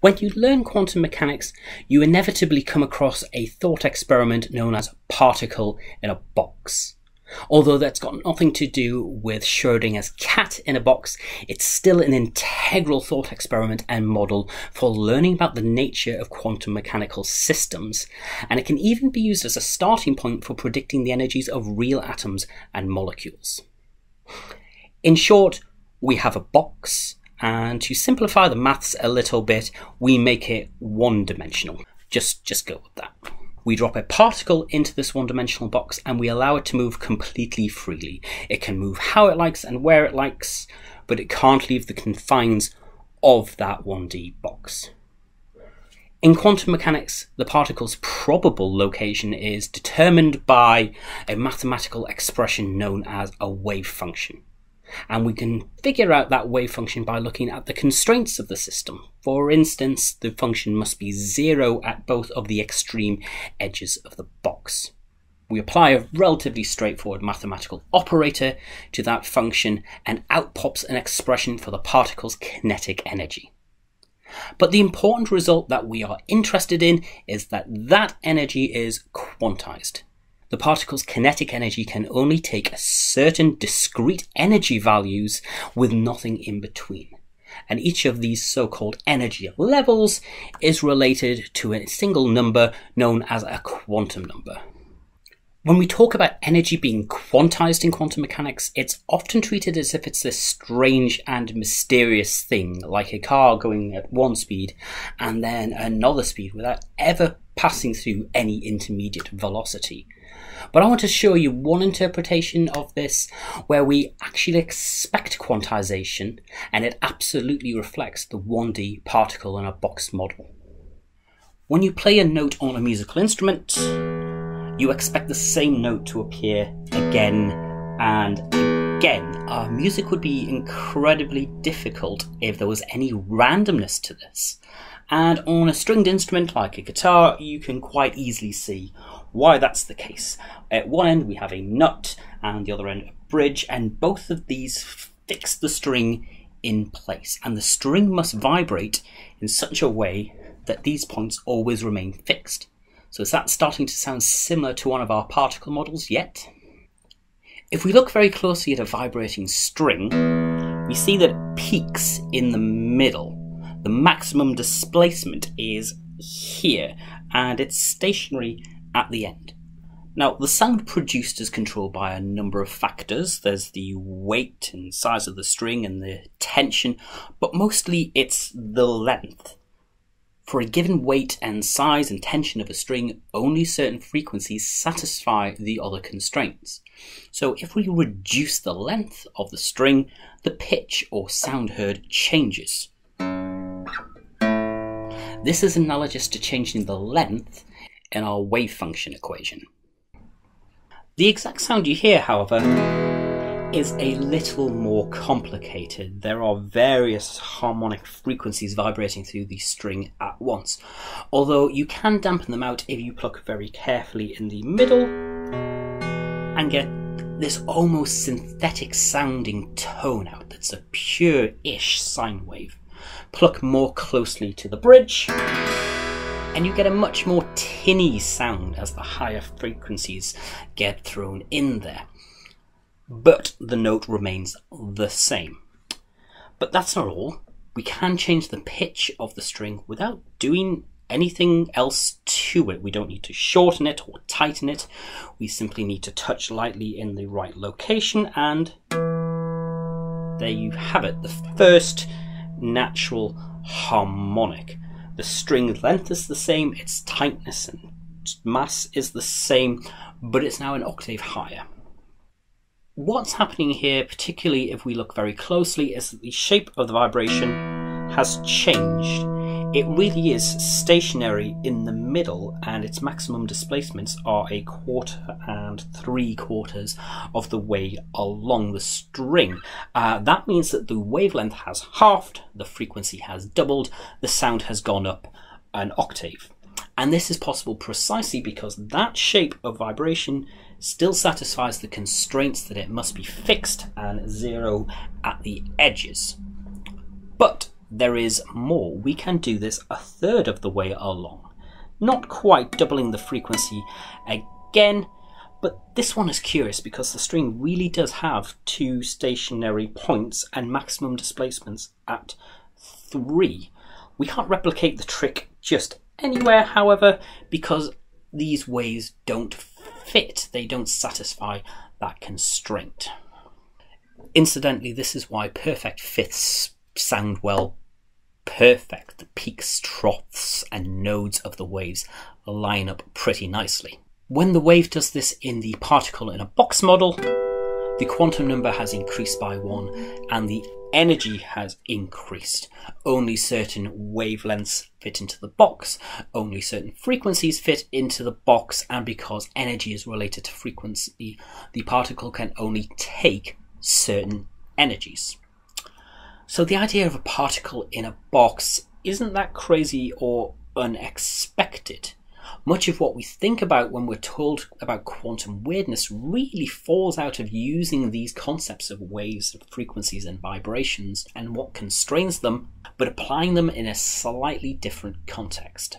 When you learn quantum mechanics, you inevitably come across a thought experiment known as particle in a box. Although that's got nothing to do with Schrodinger's cat in a box, it's still an integral thought experiment and model for learning about the nature of quantum mechanical systems, and it can even be used as a starting point for predicting the energies of real atoms and molecules. In short, we have a box and to simplify the maths a little bit, we make it one dimensional. Just, just go with that. We drop a particle into this one dimensional box and we allow it to move completely freely. It can move how it likes and where it likes, but it can't leave the confines of that 1D box. In quantum mechanics, the particle's probable location is determined by a mathematical expression known as a wave function. And we can figure out that wave function by looking at the constraints of the system. For instance, the function must be zero at both of the extreme edges of the box. We apply a relatively straightforward mathematical operator to that function and out pops an expression for the particle's kinetic energy. But the important result that we are interested in is that that energy is quantized the particle's kinetic energy can only take certain discrete energy values with nothing in between. And each of these so-called energy levels is related to a single number known as a quantum number. When we talk about energy being quantized in quantum mechanics, it's often treated as if it's this strange and mysterious thing, like a car going at one speed and then another speed without ever passing through any intermediate velocity. But I want to show you one interpretation of this where we actually expect quantization and it absolutely reflects the 1D particle in a box model. When you play a note on a musical instrument, you expect the same note to appear again and again. Our music would be incredibly difficult if there was any randomness to this. And on a stringed instrument like a guitar, you can quite easily see why that's the case. At one end we have a nut and the other end a bridge and both of these fix the string in place and the string must vibrate in such a way that these points always remain fixed. So is that starting to sound similar to one of our particle models yet? If we look very closely at a vibrating string, we see that it peaks in the middle. The maximum displacement is here and it's stationary at the end. Now, the sound produced is controlled by a number of factors. There's the weight and size of the string and the tension, but mostly it's the length. For a given weight and size and tension of a string, only certain frequencies satisfy the other constraints. So if we reduce the length of the string, the pitch or sound heard changes. This is analogous to changing the length in our wave function equation. The exact sound you hear, however, is a little more complicated. There are various harmonic frequencies vibrating through the string at once, although you can dampen them out if you pluck very carefully in the middle and get this almost synthetic sounding tone out that's a pure-ish sine wave. Pluck more closely to the bridge and you get a much more tinny sound as the higher frequencies get thrown in there. But the note remains the same. But that's not all. We can change the pitch of the string without doing anything else to it. We don't need to shorten it or tighten it. We simply need to touch lightly in the right location and there you have it, the first natural harmonic. The string length is the same, its tightness and mass is the same, but it's now an octave higher. What's happening here, particularly if we look very closely, is that the shape of the vibration has changed it really is stationary in the middle and its maximum displacements are a quarter and three quarters of the way along the string. Uh, that means that the wavelength has halved, the frequency has doubled, the sound has gone up an octave. And this is possible precisely because that shape of vibration still satisfies the constraints that it must be fixed and zero at the edges. But there is more. We can do this a third of the way along. Not quite doubling the frequency again, but this one is curious because the string really does have two stationary points and maximum displacements at three. We can't replicate the trick just anywhere, however, because these waves don't fit. They don't satisfy that constraint. Incidentally, this is why perfect fifths sound well perfect. The peaks, troughs, and nodes of the waves line up pretty nicely. When the wave does this in the particle in a box model, the quantum number has increased by one and the energy has increased. Only certain wavelengths fit into the box, only certain frequencies fit into the box, and because energy is related to frequency, the particle can only take certain energies. So the idea of a particle in a box isn't that crazy or unexpected. Much of what we think about when we're told about quantum weirdness really falls out of using these concepts of waves, and frequencies, and vibrations and what constrains them, but applying them in a slightly different context.